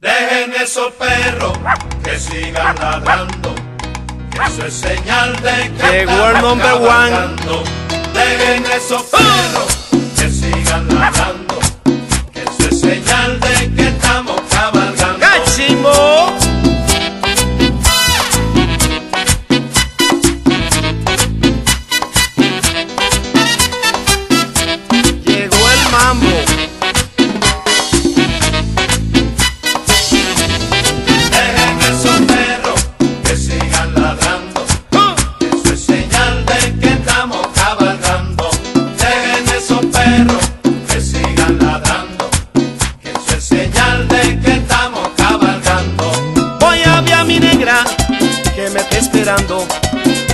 Dejen esos perros que sigan ladrando. Que eso es señal de que Llegó el number one. Dejen esos perros que sigan ladrando.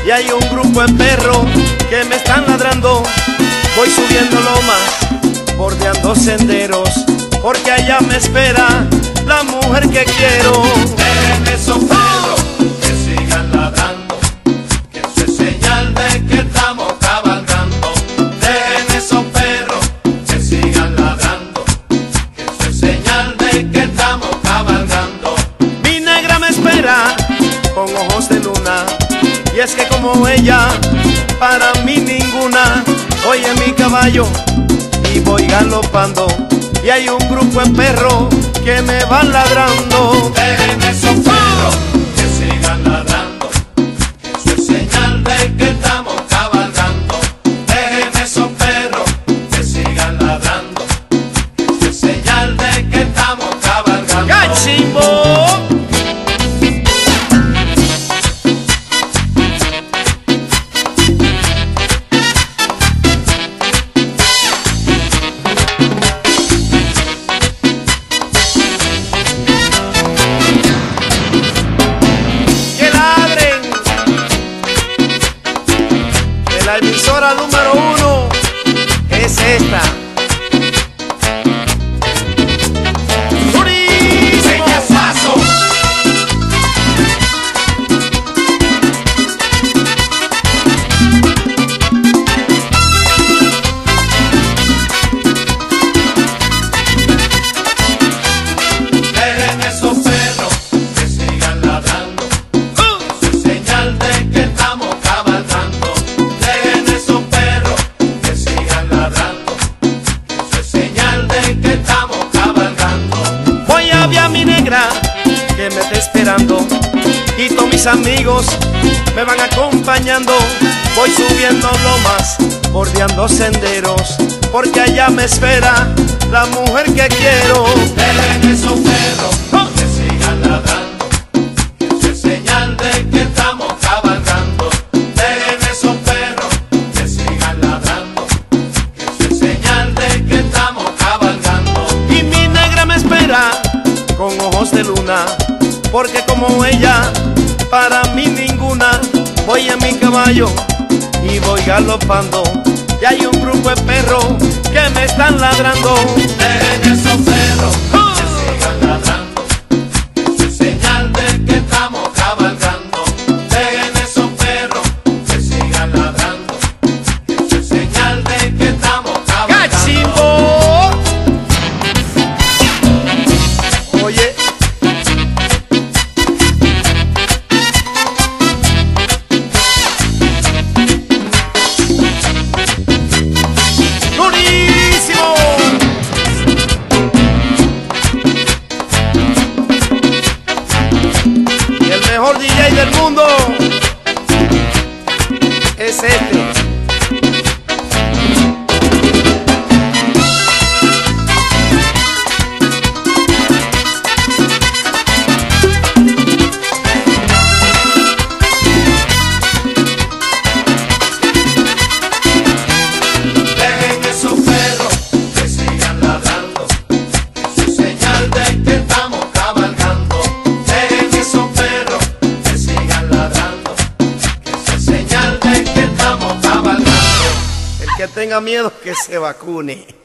Y hay un grupo de perros que me están ladrando. Voy subiendo lomas, bordeando senderos. Porque allá me espera la mujer que quiero. Es que como ella, para mí ninguna. Oye mi caballo y voy galopando. Y hay un grupo de perros que me van ladrando. Dejen esos perros que sigan ladrando. La emisora número uno es esta esperando y todos mis amigos me van acompañando. Voy subiendo lomas, bordeando senderos, porque allá me espera la mujer que quiero. Dejen esos perros que sigan ladrando. Que es señal de que estamos cabalgando. Dejen esos perros que sigan ladrando. Que es señal de que estamos cabalgando. Y mi negra me espera con ojos de luna, para mí ninguna. Voy en mi caballo y voy galopando. Y hay un grupo de perros que me están ladrando. Mundo es este. Tenga miedo que se vacune.